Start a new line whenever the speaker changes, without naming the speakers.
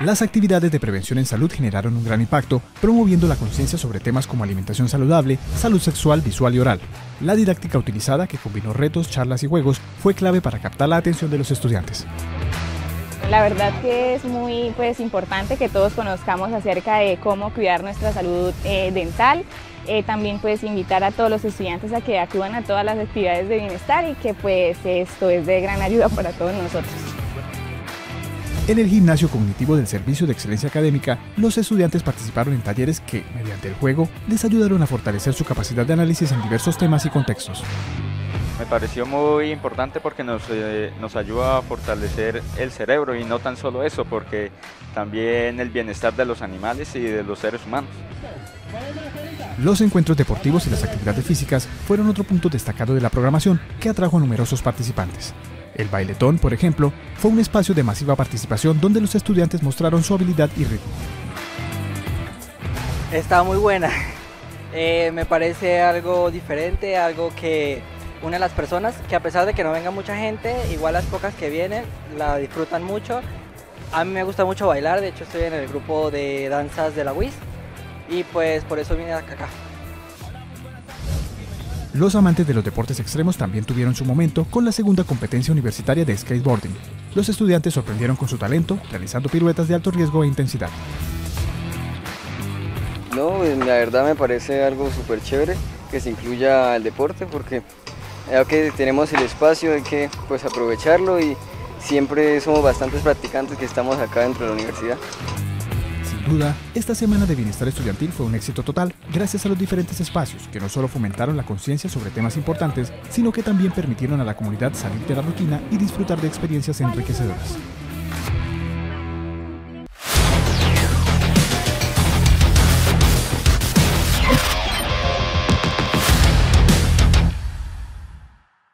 Las actividades de prevención en salud generaron un gran impacto, promoviendo la conciencia sobre temas como alimentación saludable, salud sexual, visual y oral. La didáctica utilizada, que combinó retos, charlas y juegos, fue clave para captar la atención de los estudiantes.
La verdad que es muy pues, importante que todos conozcamos acerca de cómo cuidar nuestra salud eh, dental. Eh, también pues invitar a todos los estudiantes a que acudan a todas las actividades de bienestar y que pues esto es de gran ayuda para todos nosotros.
En el gimnasio cognitivo del Servicio de Excelencia Académica, los estudiantes participaron en talleres que, mediante el juego, les ayudaron a fortalecer su capacidad de análisis en diversos temas y contextos.
Me pareció muy importante porque nos, eh, nos ayuda a fortalecer el cerebro y no tan solo eso, porque también el bienestar de los animales y de los seres humanos.
Los encuentros deportivos y las actividades físicas fueron otro punto destacado de la programación que atrajo a numerosos participantes. El bailetón, por ejemplo, fue un espacio de masiva participación donde los estudiantes mostraron su habilidad y ritmo.
Está muy buena. Eh, me parece algo diferente, algo que une a las personas, que a pesar de que no venga mucha gente, igual las pocas que vienen la disfrutan mucho. A mí me gusta mucho bailar, de hecho estoy en el grupo de danzas de la WIS y pues por eso vine acá.
Los amantes de los deportes extremos también tuvieron su momento con la segunda competencia universitaria de skateboarding. Los estudiantes sorprendieron con su talento, realizando piruetas de alto riesgo e intensidad.
No, pues, la verdad me parece algo súper chévere que se incluya el deporte porque ya que tenemos el espacio hay que pues aprovecharlo y siempre somos bastantes practicantes que estamos acá dentro de la universidad
duda, esta semana de bienestar estudiantil fue un éxito total gracias a los diferentes espacios que no solo fomentaron la conciencia sobre temas importantes, sino que también permitieron a la comunidad salir de la rutina y disfrutar de experiencias enriquecedoras.